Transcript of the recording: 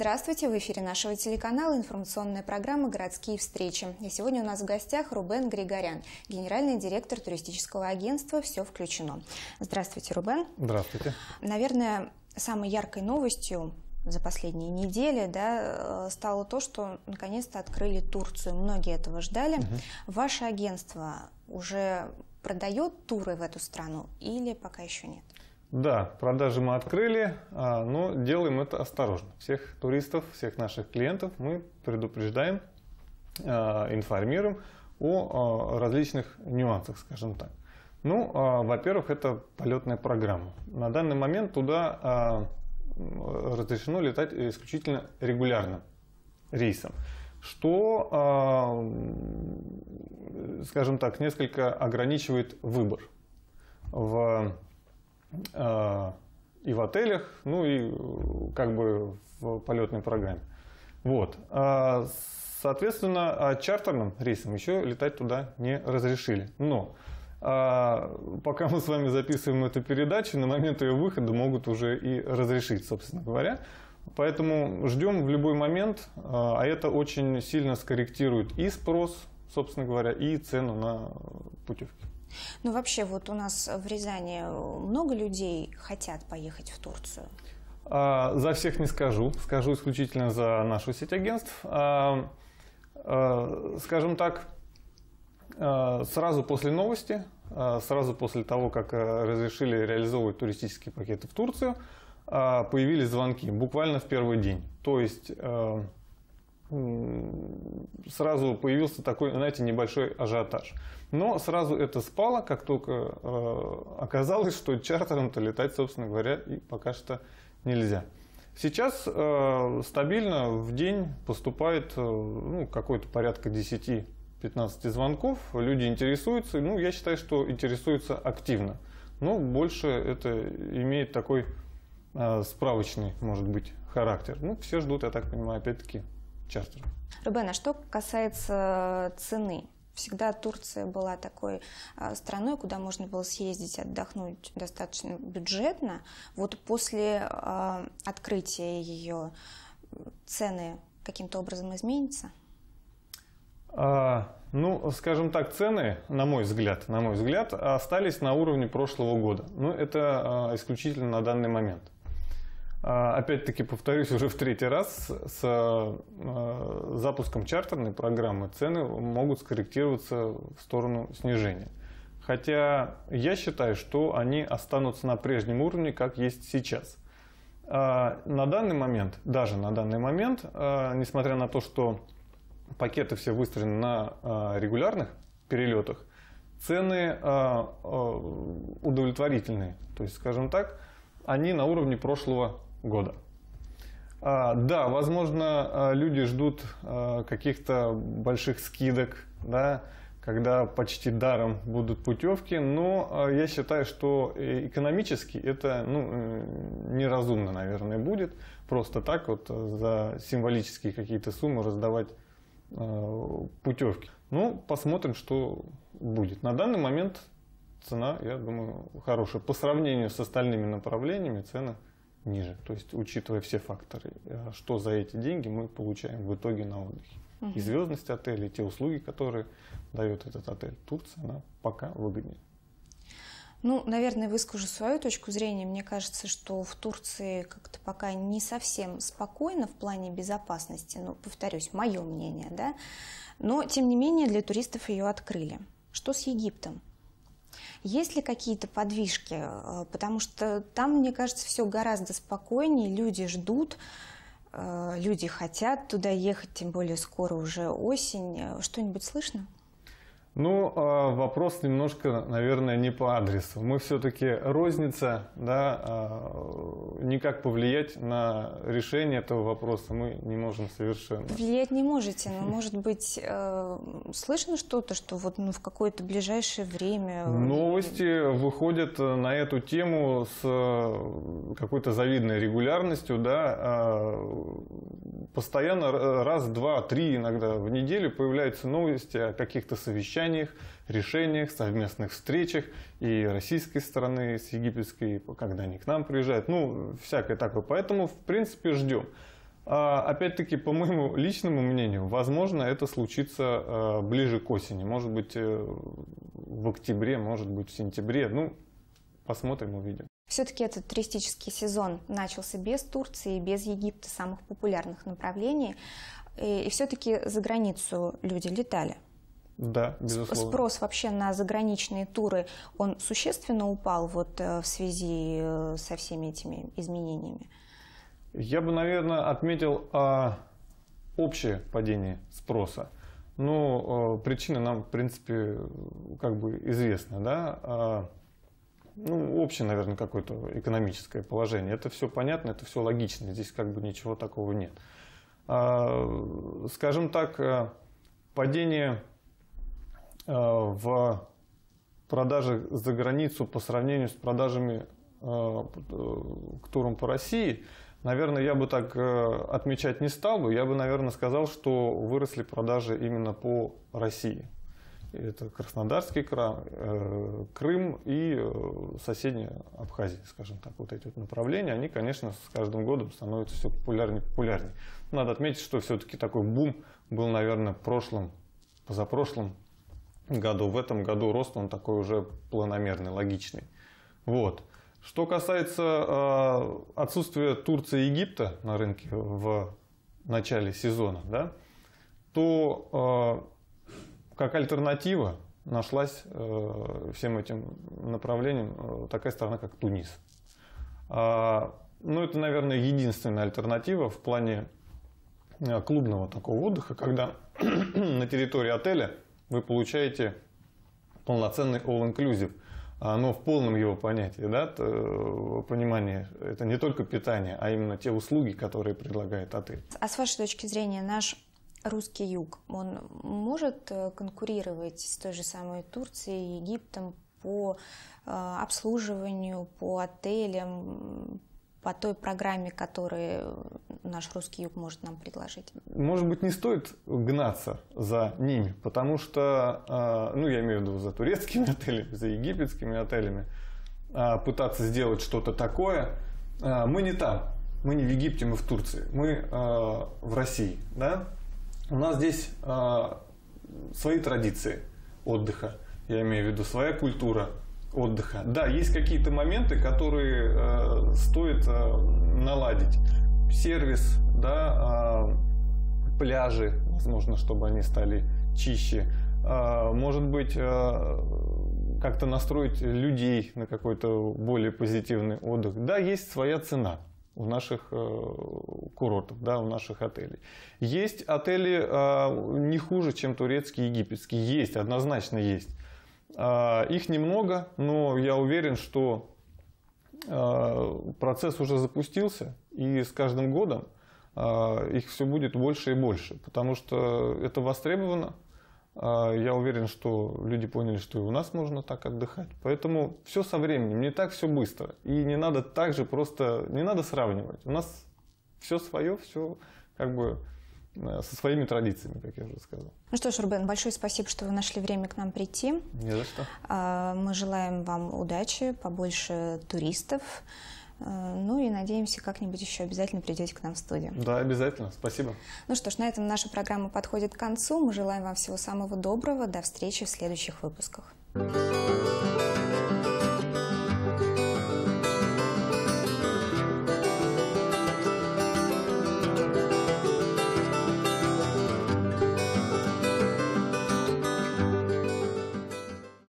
Здравствуйте! В эфире нашего телеканала информационная программа «Городские встречи». И сегодня у нас в гостях Рубен Григорян, генеральный директор туристического агентства «Все включено». Здравствуйте, Рубен. Здравствуйте. Наверное, самой яркой новостью за последние недели да, э, стало то, что наконец-то открыли Турцию. Многие этого ждали. Угу. Ваше агентство уже продает туры в эту страну или пока еще нет? Да, продажи мы открыли, а, но делаем это осторожно. Всех туристов, всех наших клиентов мы предупреждаем, а, информируем о а, различных нюансах, скажем так. Ну, во-первых, это полетная программа. На данный момент туда разрешено летать исключительно регулярным рейсом, что, скажем так, несколько ограничивает выбор в и в отелях, ну и как бы в полетной программе. Вот. А, соответственно, а чартерным рейсом еще летать туда не разрешили. Но пока мы с вами записываем эту передачу, на момент ее выхода могут уже и разрешить, собственно говоря. Поэтому ждем в любой момент, а это очень сильно скорректирует и спрос, собственно говоря, и цену на путевки. Ну вообще вот у нас в Рязани много людей хотят поехать в Турцию? А, за всех не скажу, скажу исключительно за нашу сеть агентств. А, а, скажем так, сразу после новости, сразу после того, как а, разрешили реализовывать туристические пакеты в Турцию, появились звонки буквально в первый день. То есть а, сразу появился такой, знаете, небольшой ажиотаж. Но сразу это спало, как только э, оказалось, что чартером-то летать, собственно говоря, и пока что нельзя. Сейчас э, стабильно в день поступает э, ну, какой-то порядка 10-15 звонков, люди интересуются, ну, я считаю, что интересуются активно, но больше это имеет такой э, справочный, может быть, характер. Ну, все ждут, я так понимаю, опять-таки, чартер. Рубен, а что касается цены? Всегда Турция была такой а, страной, куда можно было съездить, отдохнуть достаточно бюджетно. Вот после э, открытия ее цены каким-то образом изменятся? А, ну, скажем так, цены, на мой взгляд, на мой взгляд, остались на уровне прошлого года. Ну, это а, исключительно на данный момент. А, опять-таки повторюсь уже в третий раз, с а, запуском чартерной программы цены могут скорректироваться в сторону снижения. Хотя я считаю, что они останутся на прежнем уровне, как есть сейчас. А, на данный момент, даже на данный момент, несмотря на то, что пакеты все выстроены на регулярных перелетах, цены удовлетворительные. То есть, скажем так, они на уровне прошлого года. А, да, возможно, а, люди ждут а, каких-то больших скидок, да, когда почти даром будут путевки, но я считаю, что экономически это ну, э, неразумно, наверное, будет просто так вот за символические какие-то суммы раздавать путевки. Ну, посмотрим, что будет. На данный момент цена, я думаю, хорошая. По сравнению с остальными направлениями цены ниже. То есть, учитывая все факторы, э, что за эти деньги мы получаем в итоге на отдыхе. Угу. И звездность отеля, и те услуги, которые дает этот отель. Турция, она пока выгоднее. Ну, наверное, выскажу свою точку зрения. Мне кажется, что в Турции как-то пока не совсем спокойно в плане безопасности. Ну, повторюсь, мое мнение, да. Но, тем не менее, для туристов ее открыли. Что с Египтом? Есть ли какие-то подвижки? Э, потому что там, мне кажется, все гораздо спокойнее, люди ждут, э, люди хотят туда ехать, тем более скоро уже осень. Э, что-нибудь слышно? Ну, а, вопрос немножко, наверное, не по адресу. Мы все-таки розница, да, а, никак повлиять на решение этого вопроса мы не можем совершенно. Влиять не можете, но, может быть, э, слышно что-то, что вот ну, в какое-то ближайшее время... Новости выходят на эту тему с какой-то завидной регулярностью, да, а, постоянно раз, два, три иногда в неделю появляются новости о каких-то совещаниях, решениях, совместных встречах и российской стороны с египетской, когда они к нам приезжают, ну, всякое такое. Поэтому, в принципе, ждем. А, опять-таки, по моему личному мнению, возможно, это случится а, ближе к осени. Может быть, э, в октябре, может быть, в сентябре. Ну, посмотрим, увидим. Все-таки этот туристический сезон начался без Турции, без Египта, самых популярных направлений. И, и все-таки за границу люди летали. Да, безусловно. Спрос вообще на заграничные туры, он существенно упал вот э, в связи э, со всеми этими изменениями? Я бы, наверное, отметил а, общее падение спроса. Ну, а, причина нам, в принципе, как бы известна, да. А, ну, общее, наверное, какое-то экономическое положение. Это все понятно, это все логично. Здесь как бы ничего такого нет. А, скажем так, а, падение а, в продажах за границу по сравнению с продажами а, к турам по России – Наверное, я бы так э, отмечать не стал бы. Я бы, наверное, сказал, что выросли продажи именно по России. Это Краснодарский край, э, Крым и э, соседняя Абхазия, скажем так. Вот эти вот направления, они, конечно, с каждым годом становятся все популярнее и популярнее. Надо отметить, что все-таки такой бум был, наверное, в прошлом, позапрошлом году. В этом году рост он такой уже планомерный, логичный. Вот. Что касается э, отсутствия Турции и Египта на рынке в начале сезона, да, то э, как альтернатива нашлась э, всем этим направлениям э, такая страна, как Тунис. А, ну, это, наверное, единственная альтернатива в плане э, клубного такого отдыха, когда на территории отеля вы получаете полноценный all-inclusive – оно в полном его понятии, да, понимании, это не только питание, а именно те услуги, которые предлагает отель. А с вашей точки зрения, наш русский юг, он может э, конкурировать с той же самой Турцией, Египтом по э, обслуживанию, по отелям, по той программе, которую наш русский юг может нам предложить? Может быть, не стоит гнаться за ними, потому что, а, ну, я имею в виду за турецкими отелями, за египетскими отелями, пытаться сделать что-то такое. Мы не там, мы не в Египте, мы в Турции, мы в России, да? У нас здесь свои традиции отдыха, я имею в виду своя культура, отдыха. Да, есть какие-то моменты, которые э, стоит э, наладить. Сервис, да, э, пляжи, возможно, чтобы они стали чище. Э, может быть, э, как-то настроить людей на какой-то более позитивный отдых. Да, есть своя цена у наших э, курортов, да, у наших отелей. Есть отели э, не хуже, чем турецкий, египетский. Есть, однозначно есть. А, их немного, но я уверен, что процесс уже запустился, и с каждым годом их все будет больше и больше, потому что это востребовано. Я уверен, что люди поняли, что и у нас можно так отдыхать. Поэтому все со временем, не так все быстро. И не надо так же просто, не надо сравнивать. У нас все свое, все как бы Э, со своими традициями, как я уже сказал. Ну что ж, Рубен, большое спасибо, что вы нашли время к нам прийти. Не за что. А, мы желаем вам удачи, побольше туристов. Э, ну и надеемся, как-нибудь еще обязательно придете к нам в студию. Да, обязательно. Спасибо. Ну что ж, на этом наша программа подходит к концу. Мы желаем вам всего самого доброго. До встречи в следующих выпусках. thank you